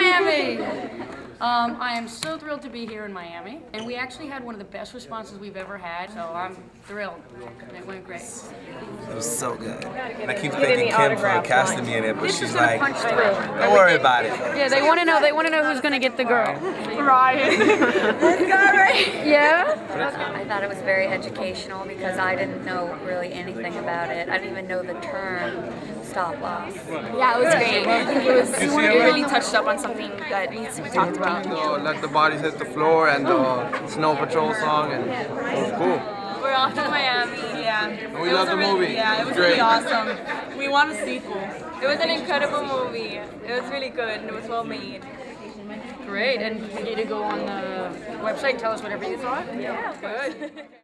Miami! Um, I am so thrilled to be here in Miami, and we actually had one of the best responses we've ever had, so I'm thrilled. It went great. It was so good. And I keep Getting thanking Kim for autograph casting me in it, but This she's like, don't worry about it. Yeah, they want to know. They want to know who's going to get the girl. Ryan. Yeah. I thought it was very educational because I didn't know really anything about it. I didn't even know the term stop loss. Yeah, it was great. I it was it really touched up on something that needs to be talked about. So uh, let the bodies hit the floor and the Snow Patrol song and it was cool. We're off to Miami. Yeah. And we It love the really- movie. Yeah, it was Great. really awesome. We want a sequel. It was an incredible movie. It was really good and it was well made. Great. And you need to go on the website and tell us whatever you thought. Yeah, good.